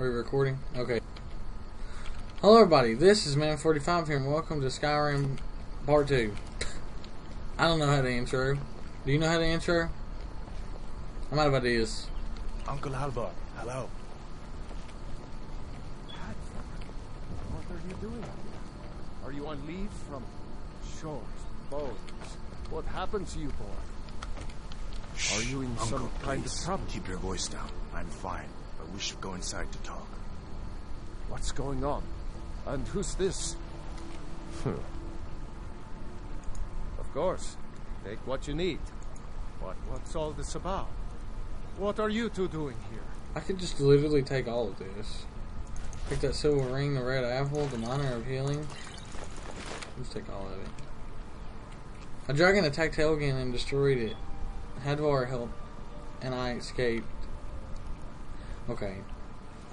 Are we recording? Okay. Hello, everybody. This is Man45 here, and welcome to Skyrim Part 2. I don't know how to intro. Do you know how to intro? I'm out of ideas. Uncle Alvor, hello. What are you doing? Are you on leave from shores, boats? What happened to you, boy? Are you in Uncle, some kind of please, trouble? Keep your voice down. I'm fine, but we should go inside to talk. What's going on? And who's this? of course. Take what you need. But what's all this about? What are you two doing here? I could just literally take all of this. Take that silver ring, the red apple, the minor of healing. Let's take all of it. A dragon attacked Helgen and destroyed it. Hadvar helped, and I escaped. Okay.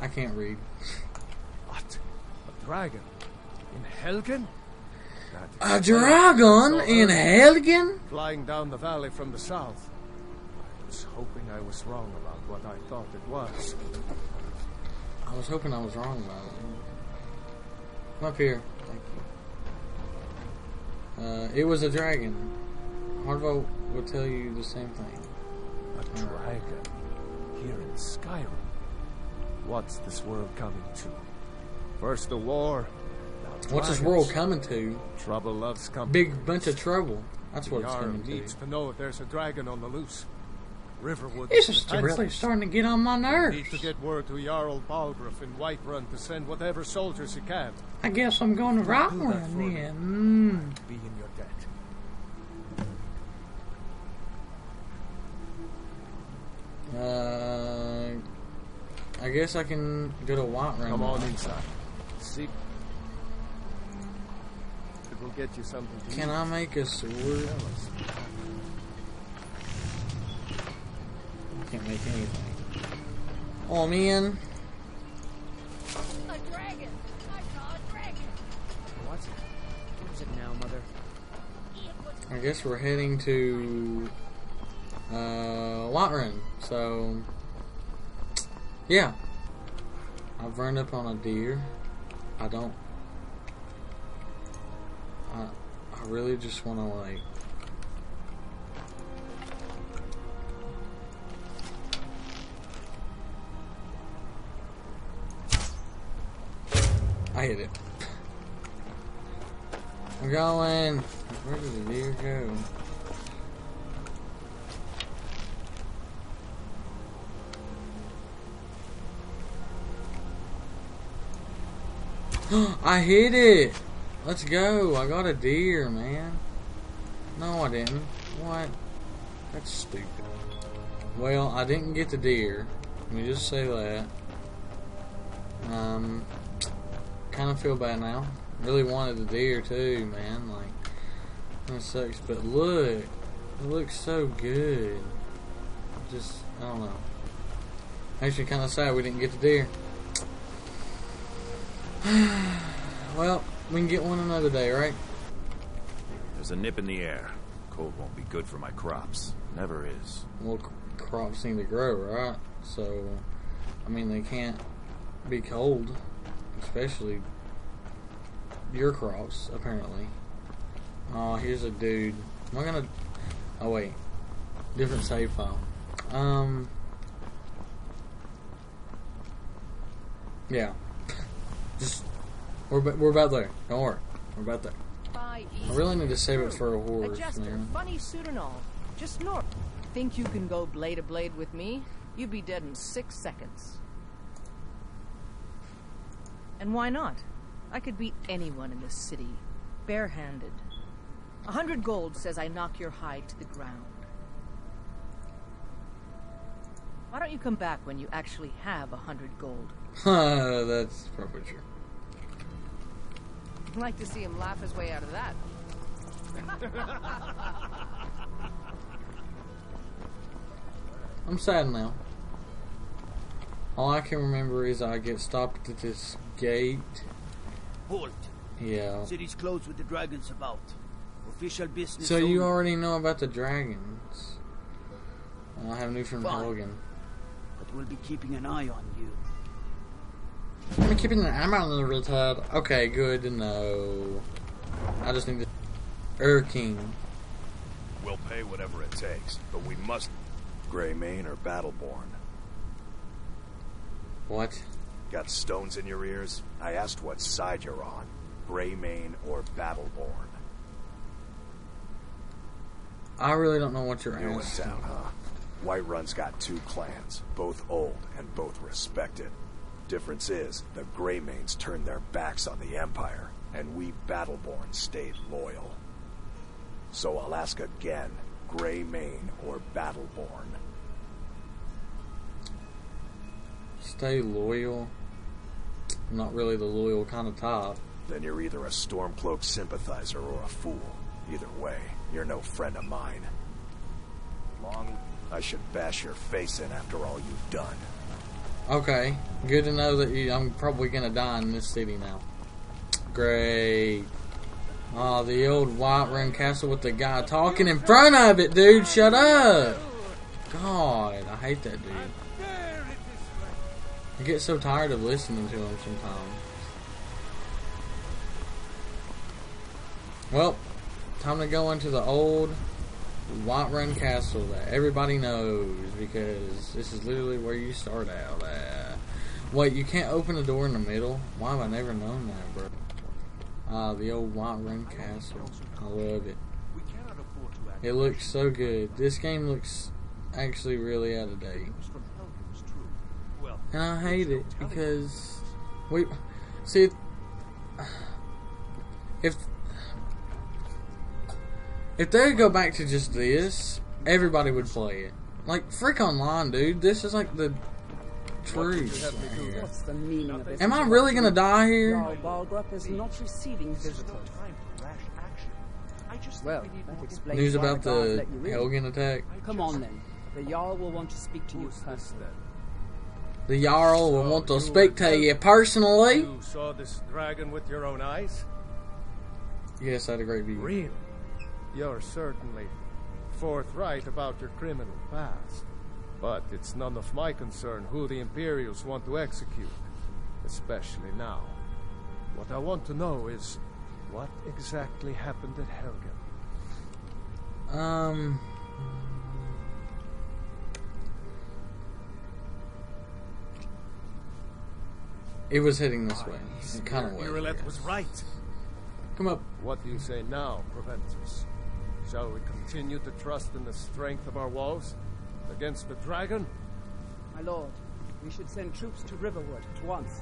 I can't read. What? A dragon? In Helgen? A dragon in. Helgen? Flying down the valley from the south. I was hoping I was wrong about what I thought it was. I was hoping I was wrong about it. Come up here. Thank you. Uh, it was a dragon. Hadvar will tell you the same thing. A dragon here in Skyrim. What's this world coming to? First the war. What's this world coming to? Trouble loves company. Big bunch of trouble. That's what it's coming needs to. to know if there's a dragon on the loose. Riverwood. This is really starting to get on my nerves. Need to get word to Jarl Balgruuf in Whiterun to send whatever soldiers he can. I guess I'm going to rock Do that one for me. then. Be in your debt. Uh, I guess I can go to Whiterun. Come on inside. See. It will get you something to Can eat. I make a sword? Jealous. Can't make anything. Oh man. A dragon! I saw a dragon! What? What is it now, Mother? I guess we're heading to uh, Whiterun. So, yeah. I've run up on a deer. I don't. I, I really just want to like. I hit it. I'm going. Where did the deer go? I hit it! Let's go. I got a deer, man. No, I didn't. What? That's stupid. Well, I didn't get the deer. Let me just say that. Um, kind of feel bad now. Really wanted the deer too, man. Like, that sucks. But look, it looks so good. Just, I don't know. Actually, kind of sad we didn't get the deer. well, we can get one another day, right? There's a nip in the air. Cold won't be good for my crops. Never is. Well, crops need to grow, right? So, I mean, they can't be cold, especially your crops, apparently. Oh, here's a dude. Am I gonna? Oh wait, different save file. Um, yeah, we're we're about there. Don't worry, we're about there. I really need to save it for a horse, man. funny suit and all. Just north. Think you can go blade to blade with me? You'd be dead in six seconds. And why not? I could beat anyone in this city, barehanded. A hundred gold says I knock your hide to the ground. Why don't you come back when you actually have a hundred gold? That's probably true. I'd like to see him laugh his way out of that. I'm sad now. All I can remember is I get stopped at this gate. Halt. Yeah. City's closed with the dragons about. Official business So you already know about the dragons. I have news from Fine. Helgen. But we'll be keeping an eye on you. I'm keeping an eye on the retard. Okay, good to know. I just need the Erking. We'll pay whatever it takes, but we must. Greymane or Battleborn? What? Got stones in your ears? I asked what side you're on. Greymane or Battleborn? I really don't know what you're New in asking. town, huh? Whiterun's got two clans, both old and both respected. Difference is, the Greymanes turned their backs on the Empire, and we Battleborn stayed loyal. So I'll ask again, Greymane or Battleborn? Stay loyal. I'm not really the loyal kind of type. Then you're either a Stormcloak sympathizer or a fool. Either way, you're no friend of mine. Long, I should bash your face in after all you've done. Okay, good to know that you, I'm probably gonna die in this city now. Great. Oh, the old Whiterun Castle with the guy talking in front of it, dude. Shut up. God, I hate that dude. I get so tired of listening to him sometimes. Well, time to go into the old Whiterun Castle that everybody knows because this is literally where you start out at. Wait, you can't open the door in the middle? Why have I never known that, bro? Ah, the old Whiterun Castle. I love it. It looks so good. This game looks actually really out of date. And I hate it because we see if if they go back to just this, everybody would play it. Like frick online, dude. This is like the truth. right. What's the meaning of this? Am I really gonna die here? Jarl Balgruuf is not receiving this is visitors. no time for rash action. I just Well, we that News about the guards the let you in. Helgen attack. Come on then. The Jarl will want to speak to you personally. The Jarl will So want to you speak to you personally. You saw this dragon with your own eyes? Yes, I had a great view. Really? You're certainly forthright about your criminal past. But it's none of my concern who the Imperials want to execute, especially now. What I want to know is what exactly happened at Helgen. Um. It was heading this way. Kind of was. Irileth was right. Come up. What do you say now, Proventus? Shall we continue to trust in the strength of our walls against the dragon? My lord, we should send troops to Riverwood at once.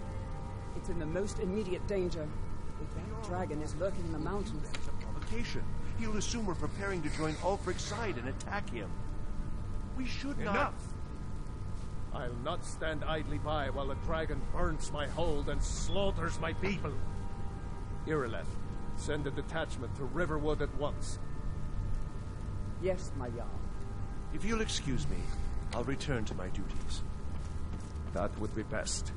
It's in the most immediate danger. The big dragon is lurking in the mountains. It's a provocation. He'll assume we're preparing to join Ulfric's side and attack him. We should not. Enough! I'll not stand idly by while the dragon burns my hold and slaughters my people. Irileth, send a detachment to Riverwood at once. Yes, my Jarl. If you'll excuse me, I'll return to my duties. That would be best.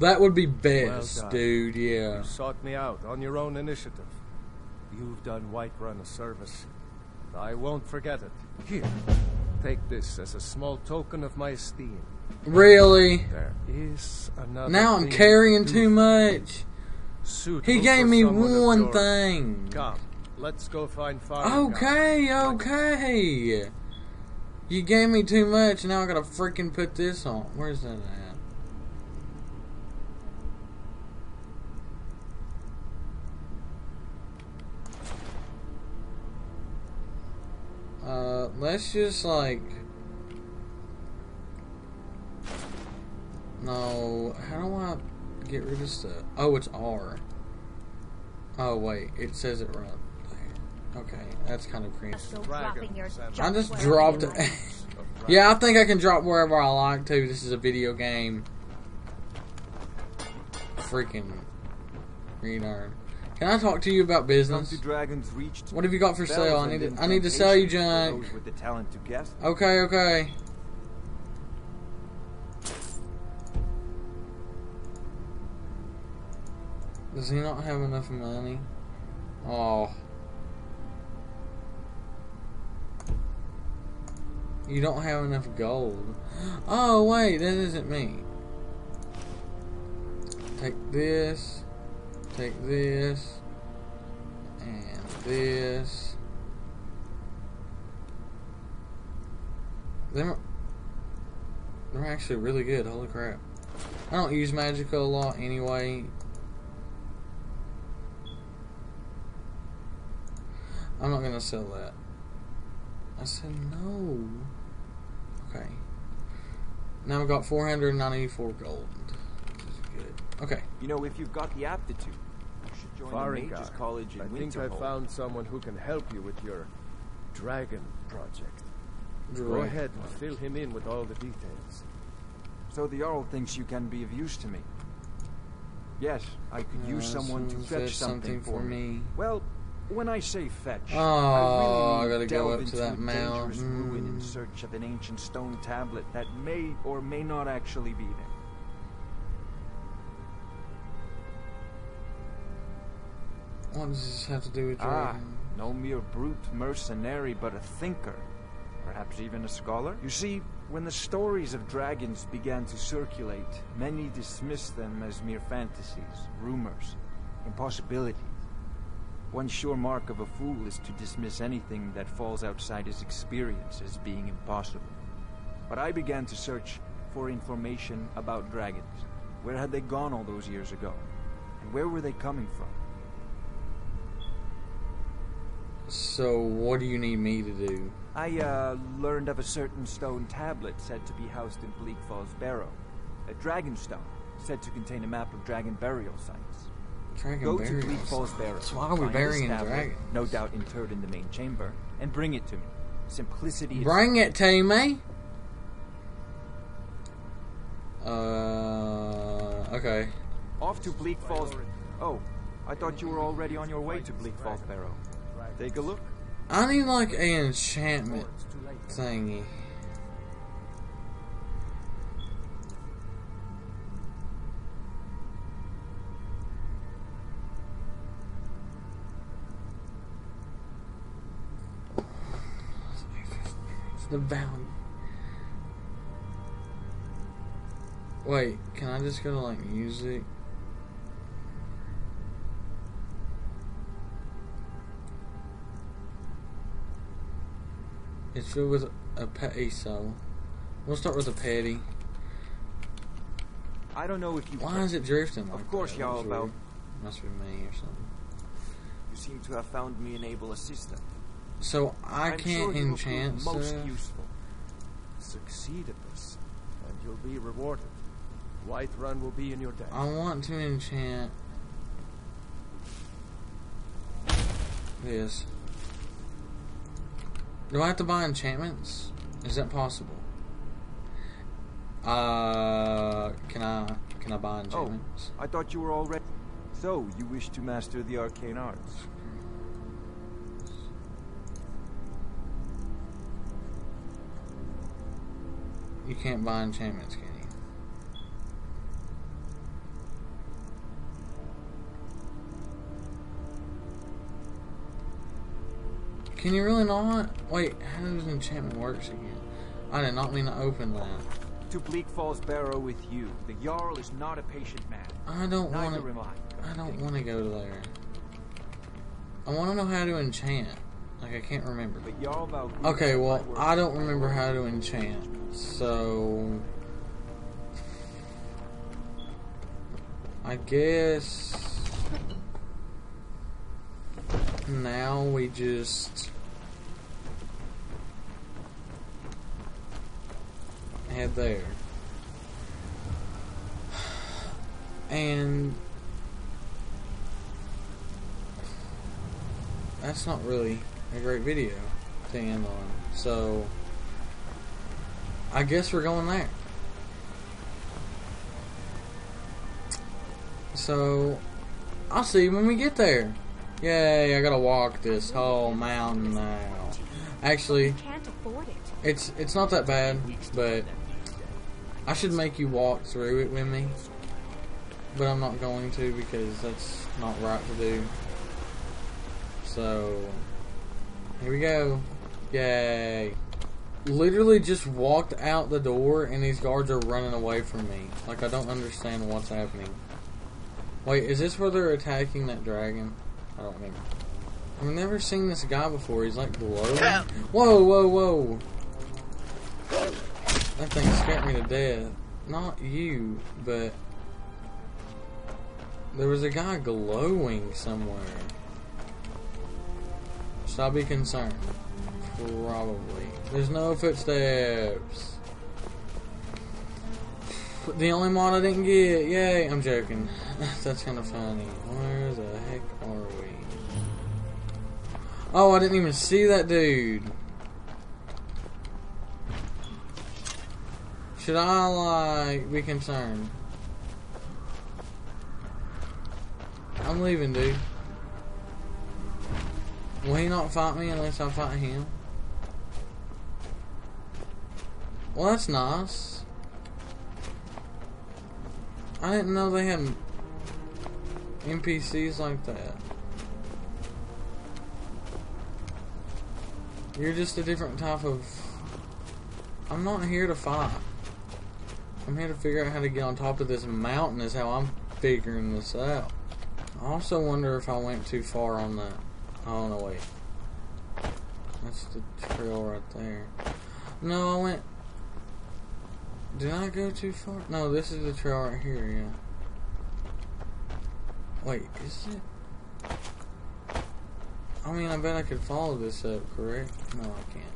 That would be best, done. dude. Yeah. You sought me out on your own initiative. You've done Whiterun a service. I won't forget it. Here, take this as a small token of my esteem. Really? There is another. Now I'm carrying too much. suitable He gave me one thing. Come, let's go find fire. Okay, okay. You gave me too much. Now I gotta freaking put this on. Where's that at? Uh, let's just like. No, how do I get rid of stuff? Oh, it's R. Oh wait, it says it there. Okay, that's kind of creepy. Still Dragon your I just dropped you it. want. yeah, I think I can drop wherever I like to. This is a video game. Freaking retard. Can I talk to you about business? Some two dragons reached. What have you got for sale? I need to, I need to sell you incantations junk. those with the talent to guess. Okay, okay. Does he not have enough money? Oh. You don't have enough gold. Oh, wait, that isn't me. Take this. Take this. And this. They're, they're actually really good. Holy crap. I don't use Magicka a lot anyway. I'm not gonna sell that. I said no. Okay. Now we've got 494 gold. Which is good. Okay. You know, if you've got the aptitude, you should join the Farengar, Mages College in I think I Winterhold. found someone who can help you with your dragon project. Go ahead and fill him in with all the details. So the Jarl thinks you can be of use to me. Yes, I could use Uh, someone to fetch fetch something, something for me. Well, when I say fetch, Oh, I I really gotta mean go up to that dangerous ruin in Mm. search of an ancient stone tablet that may or may not actually be there. What does this have to do with Ah, no mere brute mercenary, but a thinker. Perhaps even a scholar? You see, when the stories of dragons began to circulate, many dismissed them as mere fantasies, rumors, impossibilities. One sure mark of a fool is to dismiss anything that falls outside his experience as being impossible. But I began to search for information about dragons. Where had they gone all those years ago? And where were they coming from? So, what do you need me to do? I uh, learned of a certain stone tablet said to be housed in Bleak Falls Barrow. A dragon stone said to contain a map of dragon burial sites. Dragon Go to Bleak Falls. Barrow. So why are we burying dragons? No doubt interred in the main chamber, and bring it to me. Simplicity. Bring it to me. Uh, okay. Off to Bleak Falls. Oh, I thought you were already on your way to Bleak Falls Barrow. Take a look. I need like an enchantment thingy. The value. Wait, can I just go to like music? It's filled with a petty soul. We'll start with a petty. I don't know if you. Why is it drifting like Of course, y'all about. Must be me or something. You seem to have found me an able assistant. So I I'm can't sure enchant most useful. Succeed at this, and you'll be rewarded. Whiterun will be in your debt. I want to enchant this. Do I have to buy enchantments? Is that possible? Uh, can I can I buy enchantments? Oh, I thought you were already. So, you wish to master the arcane arts? You can't buy enchantments, can you? Can you really not? Wait, how does enchantment works again? I did not mean to open that. To Bleak Falls Barrow with you. The Jarl is not a patient man. I don't want to. I don't want to go there. I want to know how to enchant. Like I can't remember. But Jarl Valkyrie Okay, well. I don't remember how to enchant, so I guess now we just head there. And that's not really a great video to end on. So I guess we're going there. So I'll see you when we get there. Yay, I gotta walk this whole mountain now. Actually, Can't afford it. it's it's not that bad, but I should make you walk through it with me. But I'm not going to because that's not right to do. So here we go. Yay. Literally just walked out the door and these guards are running away from me. Like I don't understand what's happening. Wait, is this where they're attacking that dragon? I don't remember. I've never seen this guy before. He's like glowing. Whoa, whoa, whoa. That thing scared me to death. Not you, but there was a guy glowing somewhere. Should I be concerned? Probably. There's no footsteps. The only mod I didn't get. Yay! I'm joking. That's kind of funny. Where the heck are we? Oh, I didn't even see that dude. Should I, like, be concerned? I'm leaving, dude. Will he not fight me unless I fight him? Well, that's nice. I didn't know they had NPCs like that. You're just a different type of... I'm not here to fight. I'm here to figure out how to get on top of this mountain is how I'm figuring this out. I also wonder if I went too far on that. Oh, no, wait. That's the trail right there. No, I went... Did I go too far? No, this is the trail right here, yeah. Wait, is it? I mean, I bet I could follow this up, correct? No, I can't.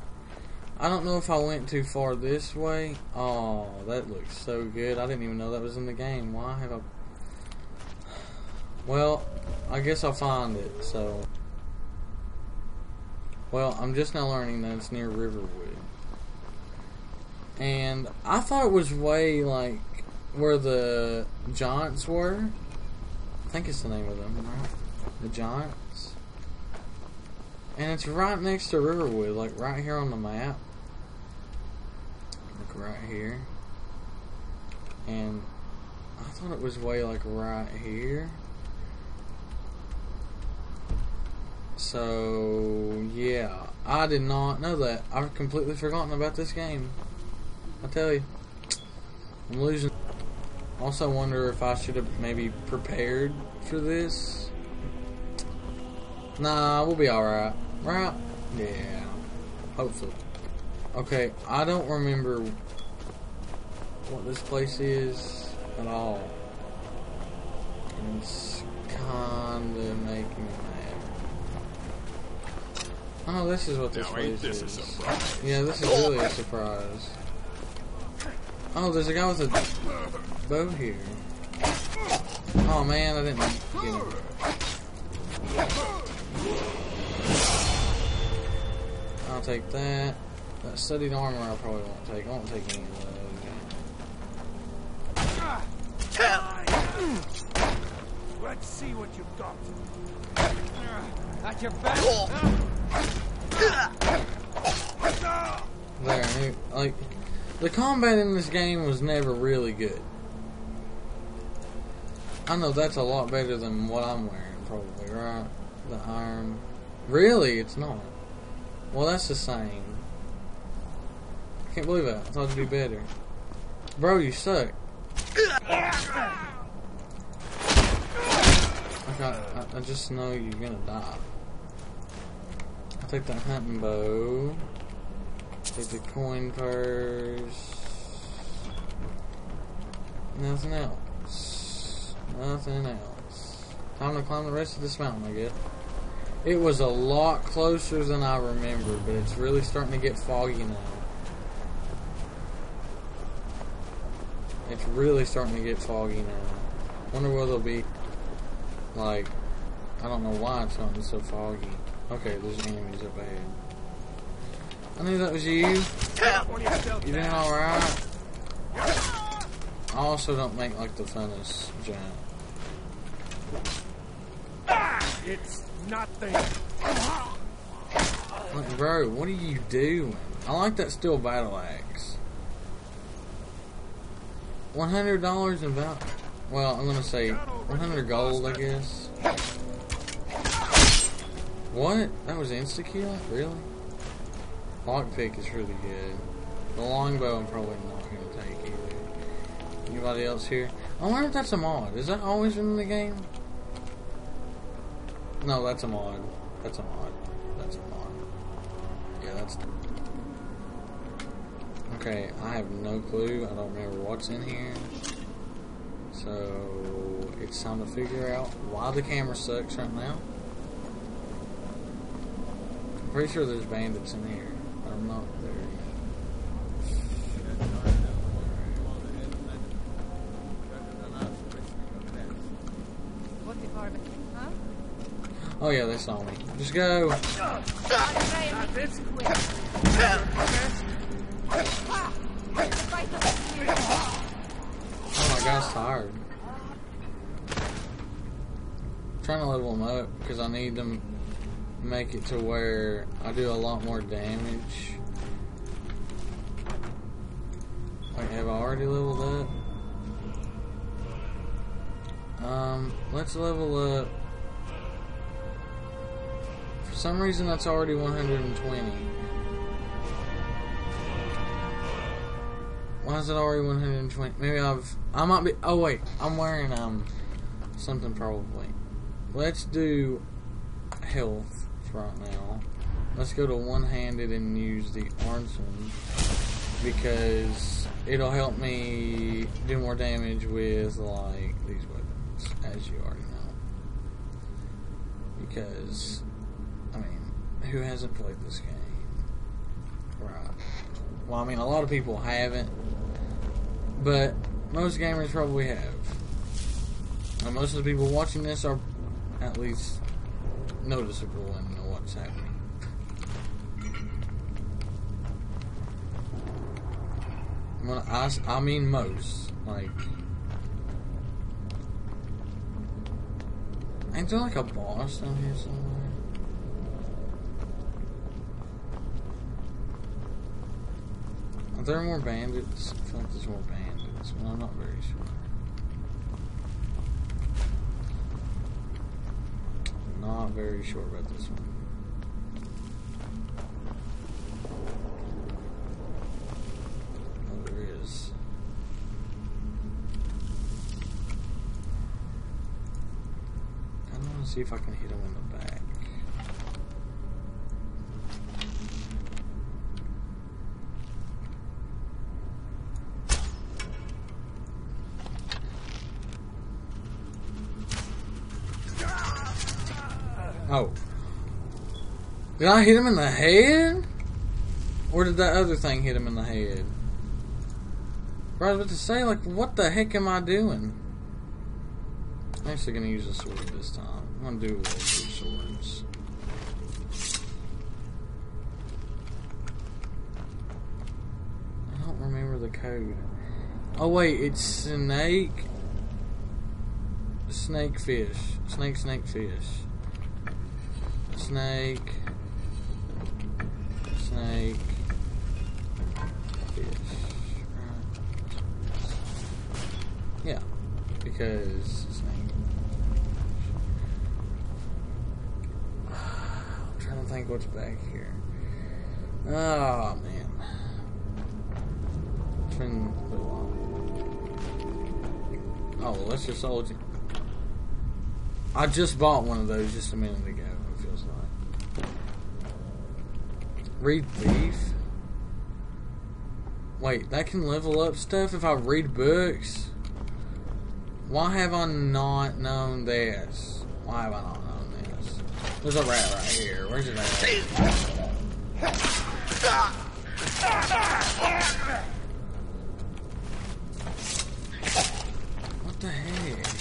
I don't know if I went too far this way. Oh, that looks so good. I didn't even know that was in the game. Why have I... Well, I guess I'll find it, so... Well, I'm just now learning that it's near Riverwood. And I thought it was way, like, where the Giants were. I think it's the name of them, right? The Giants. And it's right next to Riverwood, like right here on the map. Like right here. And I thought it was way like right here. So, yeah. I did not know that. I've completely forgotten about this game. I tell you. I'm losing. Also wonder if I should have maybe prepared for this. Nah, we'll be alright. Right? Yeah. Hopefully. Okay, I don't remember what this place is at all. It's kinda making me. Oh, this is what this Now, place this is. surprise? Yeah, this is really a surprise. Oh, there's a guy with a bow here. Oh man, I didn't get him. I'll take that. That studied armor I probably won't take. I won't take any of those. Let's see what you've got. At your back. There, like the combat in this game was never really good. I know that's a lot better than what I'm wearing, probably, right? The iron. Really, it's not. Well, that's the same. I can't believe that. I thought it'd be better. Bro, you suck. I, got, I, I just know you're gonna die. Take that hunting bow. Take the coin purse. Nothing else. Nothing else. Time to climb the rest of this mountain, I guess. It was a lot closer than I remember, but it's really starting to get foggy now. It's really starting to get foggy now. Wonder where they'll be. Like, I don't know why it's gotten so foggy. Okay, there's enemies up ahead. I knew that was you. You doing alright? I also don't make like the funnest giant. It's nothing. Like, bro, what are you doing? I like that steel battle axe. One hundred dollars in val. Well, I'm gonna say one hundred gold, I guess. What? That was insta kill? Really? Lockpick is really good. The longbow I'm probably not gonna take either. Anybody else here? I wonder if that's a mod. Is that always in the game? No, that's a mod. That's a mod. That's a mod. Yeah, that's. Okay, I have no clue. I don't remember what's in here. So it's time to figure out why the camera sucks right now. I'm pretty sure there's bandits in here. I'm not there yet. What the Harvey? Huh? Oh yeah, they saw me. Just go. Oh my gosh, tired. trying to level them up because I need them make it to where I do a lot more damage. Like, have I already leveled up? Um, let's level up. For some reason, that's already 120. Why is it already 120? Maybe I've. I might be. Oh, wait. I'm wearing, um, something probably. Let's do health right now. Let's go to one handed and use the arson because it'll help me do more damage with, like, these weapons, as you already know. Because, I mean, who hasn't played this game? Right. Well, I mean, a lot of people haven't, but most gamers probably have. And most of the people watching this are at least noticeable and know what's happening. I, I mean most, like. Ain't there like a boss down here somewhere? Are there more bandits? I feel like there's more bandits, but I'm not very sure. Not very sure about this one. Oh, see if I can hit him in the back. Did I hit him in the head? Or did that other thing hit him in the head? I was about to say, like, what the heck am I doing? I'm actually gonna use a sword this time. I'm gonna do world two swords. I don't remember the code. Oh wait, it's snake. Snake fish. Snake, snake fish. Snake. Yeah. Because. I'm trying to think what's back here. Oh man. It's been a while. Oh, let's just you. I just bought one of those just a minute ago, it feels like. Read Thief? Wait, that can level up stuff if I read books? Why have I not known this? Why have I not known this? There's a rat right here. Where's it at? What the heck?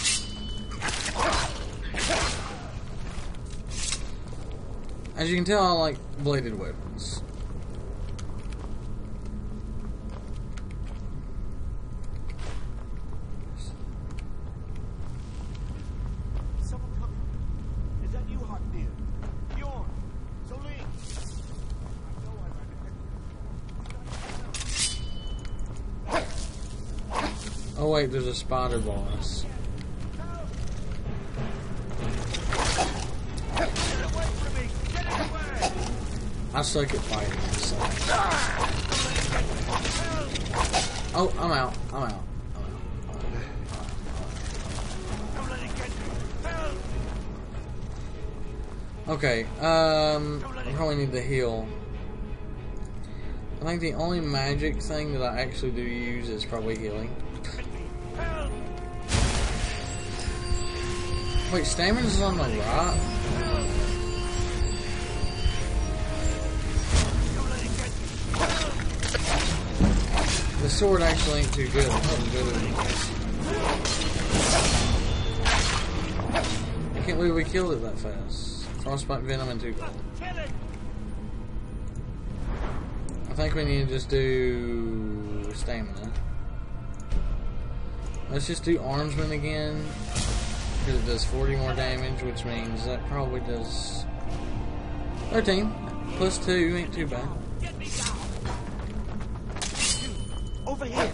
As you can tell, I like bladed weapons. like there's a spider boss. I suck at fighting, so. Oh, I'm out. I'm out. I'm out. I'm out. I'm out. Okay, um, I probably need to heal. I think the only magic thing that I actually do use is probably healing. Wait, stamina's on the right? The sword actually ain't too good. I can't believe we killed it that fast. Frostbite venom and two gold. I think we need to just do stamina. Let's just do armsman again. Because it does 40 more damage, which means that probably does 13. Plus 2 ain't too bad. Over here.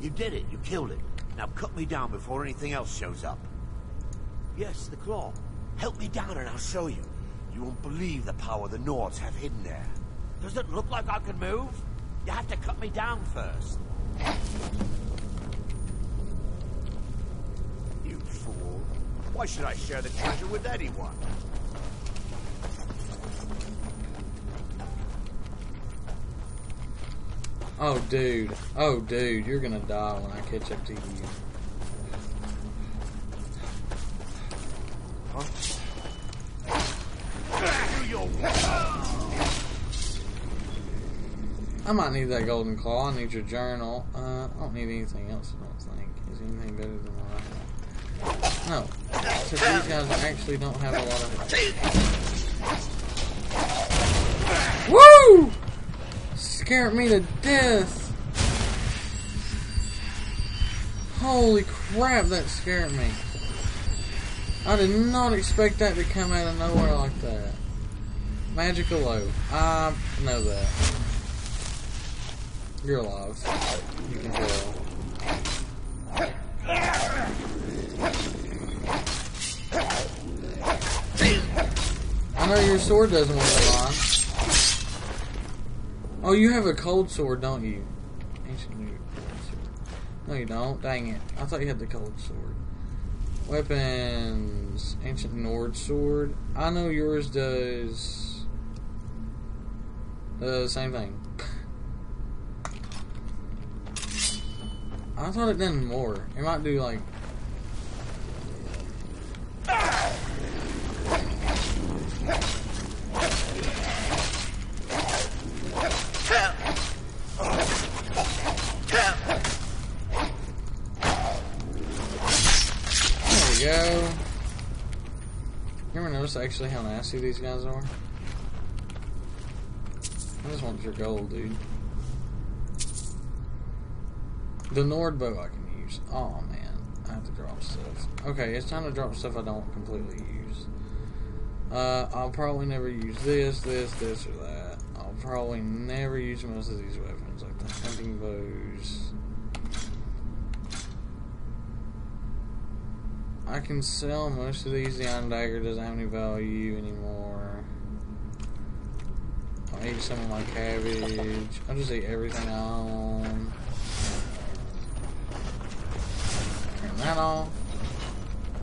You did it. You killed it. Now cut me down before anything else shows up. Yes, the claw. Help me down and I'll show you. You won't believe the power the Nords have hidden there. Does it look like I can move? You have to cut me down first. You fool. Why should I share the treasure with anyone? Oh, dude. Oh, dude. You're gonna die when I catch up to you. I might need that golden claw. I need your journal. Uh, I don't need anything else, I don't think. Is anything better than what I have? No. So these guys actually don't have a lot of... Woo! Scared me to death. Holy crap, that scared me. I did not expect that to come out of nowhere like that. Magical low. I know that. You're alive. You can tell. Know your sword doesn't work lot. Oh, you have a cold sword, don't you? No, you don't. Dang it. I thought you had the cold sword. Weapons. Ancient Nord sword. I know yours does. The same thing. I thought it did more. It might do like. Actually how nasty these guys are? I just want your gold, dude. The Nord bow I can use. Oh man, I have to drop stuff. Okay, it's time to drop stuff I don't completely use. Uh, I'll probably never use this, this, this, or that. I'll probably never use most of these weapons, like the hunting bows. I can sell most of these. The Iron Dagger doesn't have any value anymore. I'll eat some of my cabbage. I'll just eat everything I own. Turn that off.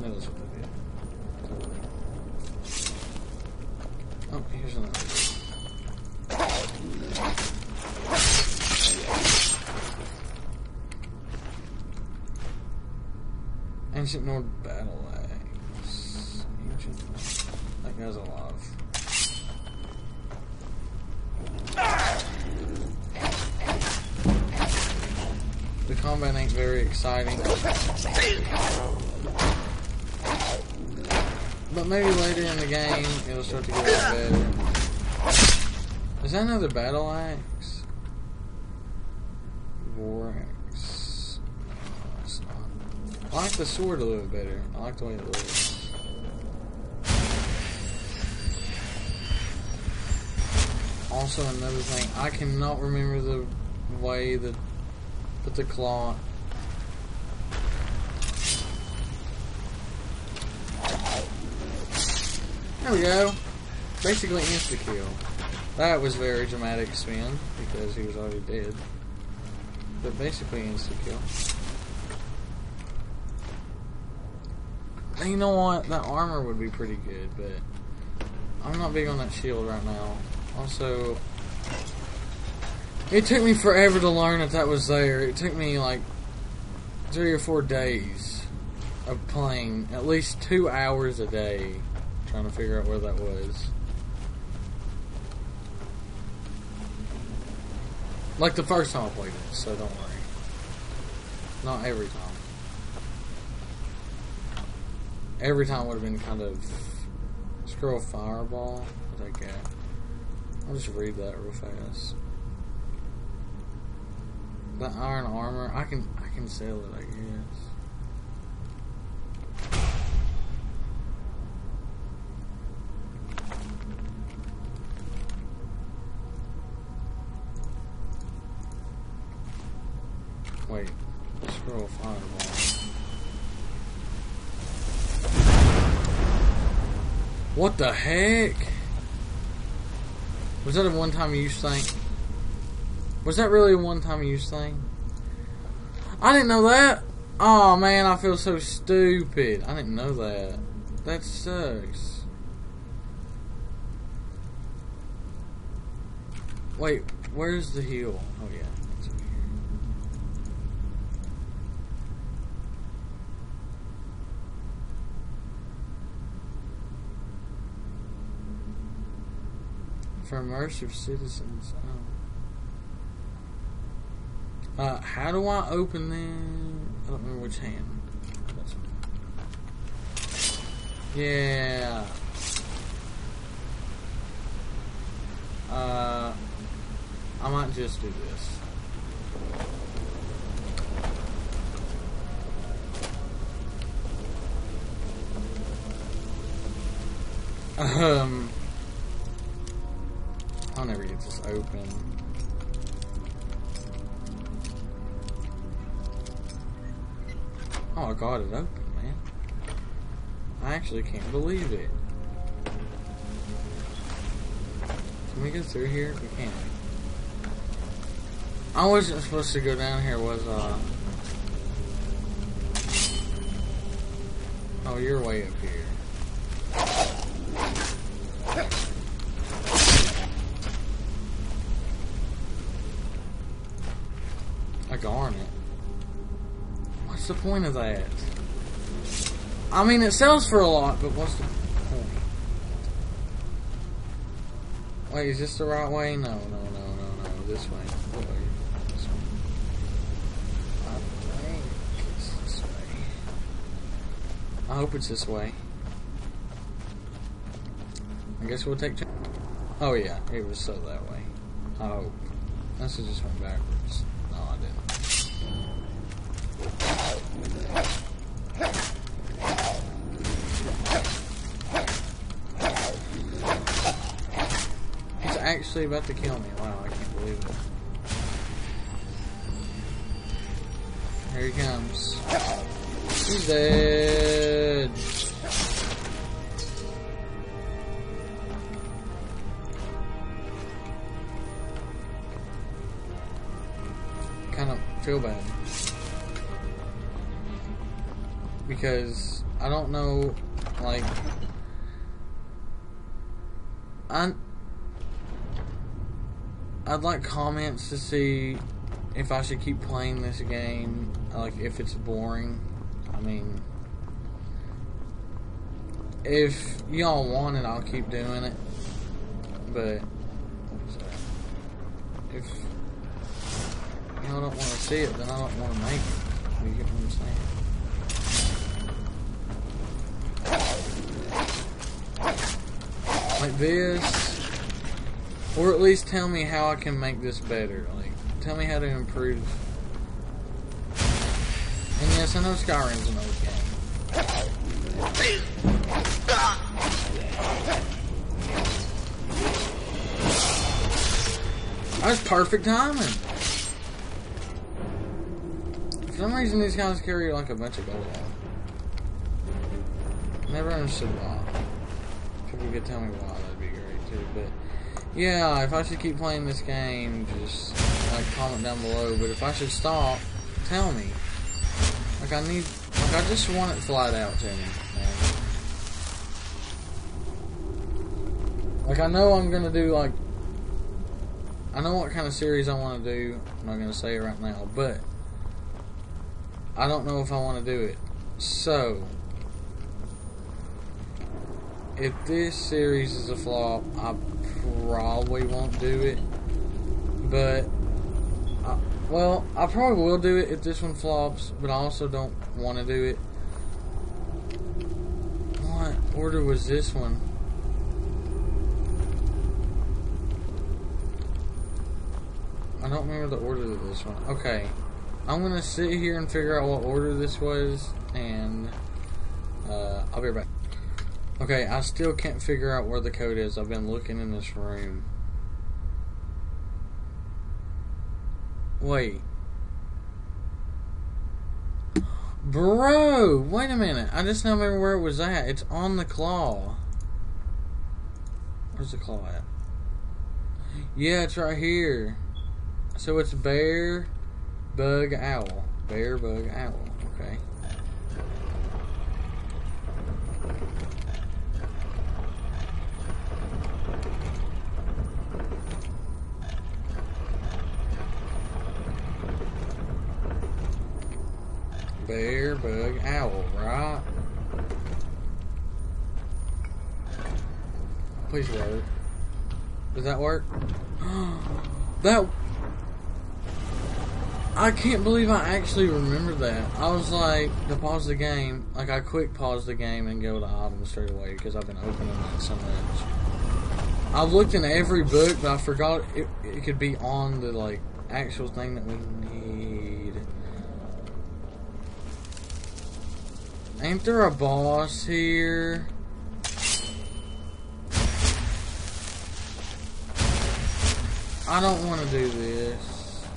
No, that's what I did. Oh, here's another. Ancient Nord Battle Axe. Ancient. That guy's alive. The combat ain't very exciting. But maybe later in the game it'll start to get a lot better. Is that another battle axe? War axe. No, it's not. I like the sword a little better. I like the way it looks. Also, another thing, I cannot remember the way that put the claw. There we go. Basically insta kill. That was very dramatic spin because he was already dead. But basically insta kill. You know what? That armor would be pretty good, but I'm not big on that shield right now. Also, it took me forever to learn that that was there. It took me like three or four days of playing, at least two hours a day, trying to figure out where that was. Like the first time I played it, so don't worry. Not every time. Every time would have been kind of scroll fireball. What I get? I'll just read that real fast. The iron armor, I can I can sell it, I guess. Wait, scroll fireball. What the heck? Was that a one-time use thing? Was that really a one-time use thing? I didn't know that. Oh man, I feel so stupid. I didn't know that. That sucks. Wait, where's the heal? Oh yeah, Immersive citizens. Oh. Uh, how do I open them? I don't remember which hand. Yeah. Uh, I might just do this. Um, I'll never get this open. Oh, I got it open, man. I actually can't believe it. Can we get through here? We can't. I wasn't supposed to go down here, was uh Oh, you're way up here. What's the point of that? I mean, it sells for a lot, but what's the point? Wait, is this the right way? No, no, no, no, no. This way. This way. I this hope it's this way. I guess we'll take. Oh yeah, it was so that way. I hope. It just went backwards. No, I didn't. He's actually about to kill me. Wow, I can't believe it. Here he comes. He's dead. Kind of feel bad. Because I don't know, like, I I'd like comments to see if I should keep playing this game, like if it's boring. I mean, if y'all want it, I'll keep doing it. But if y'all don't want to see it, then I don't want to make it. You get what I'm saying? Like this. Or at least tell me how I can make this better. Like, tell me how to improve. And yes, I know Skyrim's an old game. That was perfect timing. For some reason, these guys carry like a bunch of gold. Never understood why. Could tell me why, that'd be great too. But yeah, if I should keep playing this game, just like comment down below. But if I should stop, tell me. Like I need, like I just want it flat out to me, man. Like I know I'm gonna do like I know what kind of series I want to do. I'm not gonna say it right now, but I don't know if I want to do it. So if this series is a flop, I probably won't do it. But I, well, I probably will do it if this one flops, but I also don't want to do it. What order was this one? I don't remember the order of this one. Okay. I'm gonna sit here and figure out what order this was, and uh, I'll be right back. Okay, I still can't figure out where the code is. I've been looking in this room. Wait. Bro, wait a minute. I just now remember where it was at. It's on the claw. Where's the claw at? Yeah, it's right here. So it's bear, bug, owl. Bear, bug, owl. Okay. Bear, bug, owl, right? Please work. Does that work? that. I can't believe I actually remember that. I was like, to pause the game, like I quick pause the game and go to items straight away because I've been opening that so much. I've looked in every book, but I forgot it, it could be on the like actual thing that we need. Ain't there a boss here? I don't want to do this.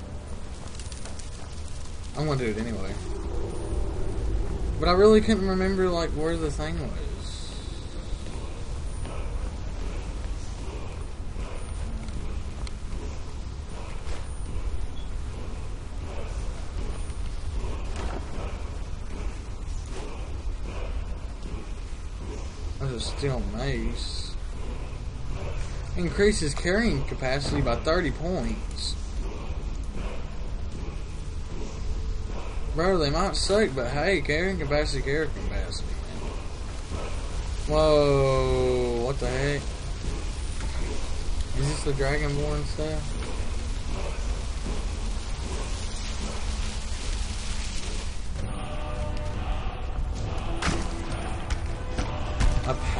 I'm gonna do it anyway. But I really couldn't remember like where the thing was. Steel mace. Increases carrying capacity by 30 points. Bro, they might suck, but hey, carrying capacity, carrying capacity. Whoa, what the heck? Is this the Dragonborn stuff?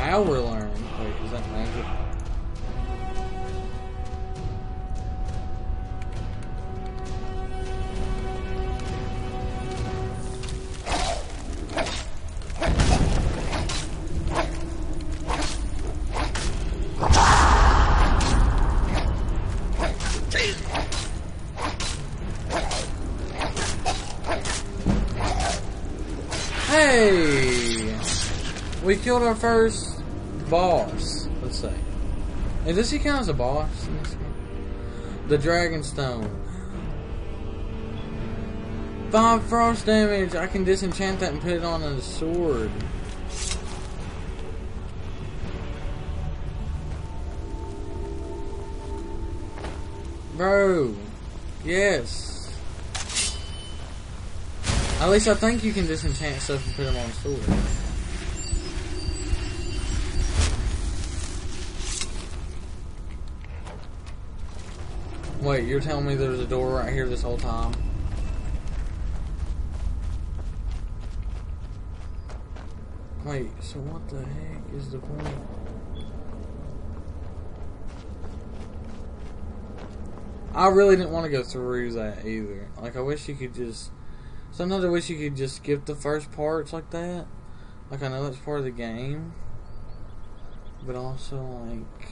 Power learn. Wait, is that magic? Hey! We killed our first boss, let's see. Hey, does he as a boss this? The Dragon Stone. Five frost damage. I can disenchant that and put it on a sword. Bro. Yes. At least I think you can disenchant stuff and put them on a sword. Wait, you're telling me there's a door right here this whole time? Wait, so what the heck is the point? I really didn't want to go through that either. Like, I wish you could just. Sometimes I wish you could just skip the first parts like that. Like, I know that's part of the game. But also, like,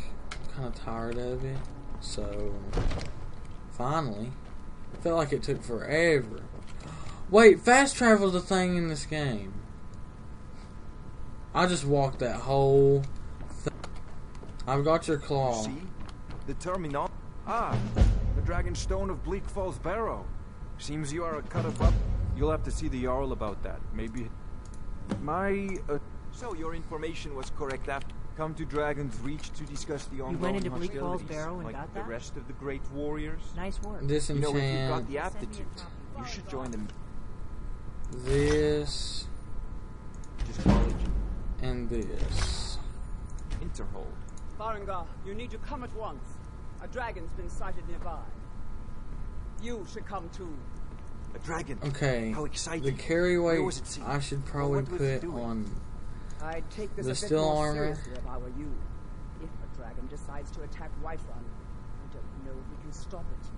kind of tired of it. So, finally. It felt like it took forever. Wait, fast travel's a thing in this game. I just walked that whole thing. I've got your claw. See? The terminal. Ah, the Dragon Stone of Bleak Falls Barrow. Seems you are a cut of up. You'll have to see the Jarl about that. Maybe. My. Uh... So your information was correct after. Come to Dragon's Reach to discuss the ongoing went into Bleak Falls hostilities, Barrow and like got the that? rest of the great warriors? Nice work. You know, if you've got the aptitude, you should join them. this Just college and this. Winterhold. Farengar, you need to come at once. A dragon's been sighted nearby. You should come too. A dragon. Okay. How exciting. The carry weight was? I should probably what was it put on I'd take this The a bit steel more armor. seriously if I were you. If a dragon decides to attack Whiterun, I don't know if we can stop it.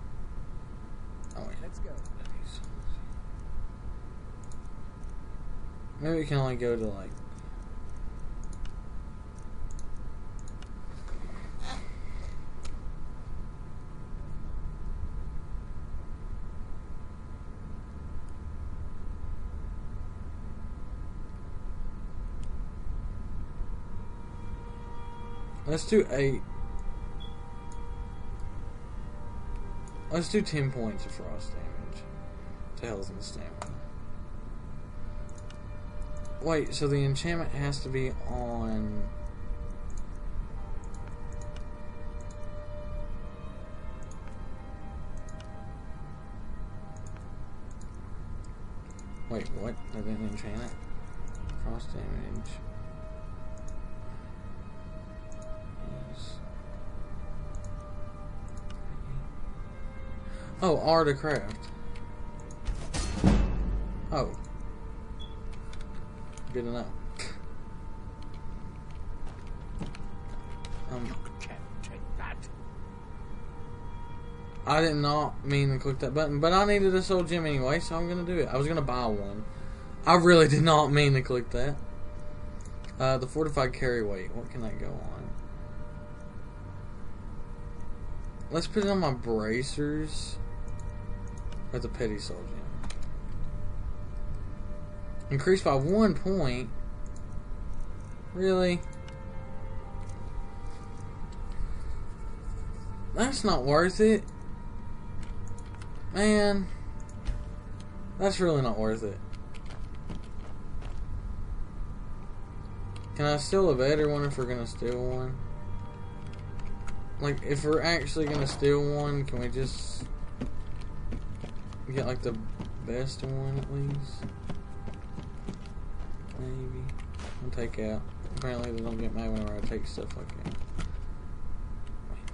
oh wait. Let's go. Maybe we can only go to like Let's do eight. Let's do ten points of frost damage to health and stamina. Wait, so the enchantment has to be on. Wait, what? I didn't enchant it? Frost damage. Oh, art of craft. Oh. Good to know. Um. I did not mean to click that button, but I needed a soul gem anyway, so I'm gonna do it. I was gonna buy one. I really did not mean to click that. Uh, the fortified carry weight. What can that go on? Let's put it on my bracers with the petty gem. Increased by one point. Really? That's not worth it. Man. That's really not worth it. Can I steal a better one if we're gonna steal one? Like, if we're actually gonna steal one, can we just get like the best one at least? Maybe. I'll take out. Apparently they don't get mad whenever I take stuff like that.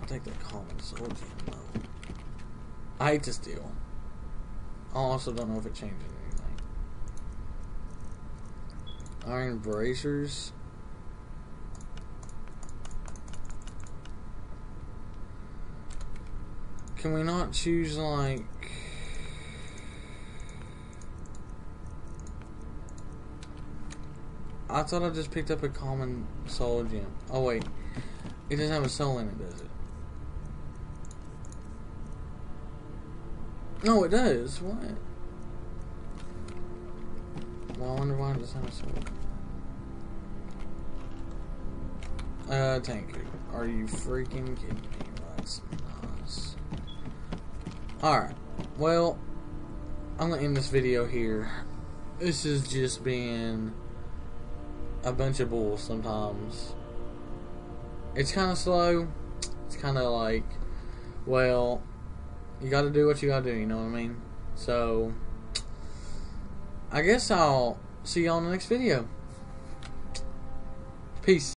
I'll take that common soul gem though. I hate to steal. I also don't know if it changes anything. Iron bracers. Can we not choose like I thought I just picked up a common soul gem. Oh wait. It doesn't have a soul in it, does it? No, it does. What? Well, I wonder why it doesn't have a soul. Uh, thank you. Are you freaking kidding me? That's nice. Alright. Well, I'm gonna end this video here. This has just been a bunch of bull sometimes. It's kind of slow. It's kind of like, well, you got to do what you got to do, you know what I mean? So, I guess I'll see you all in the next video. Peace.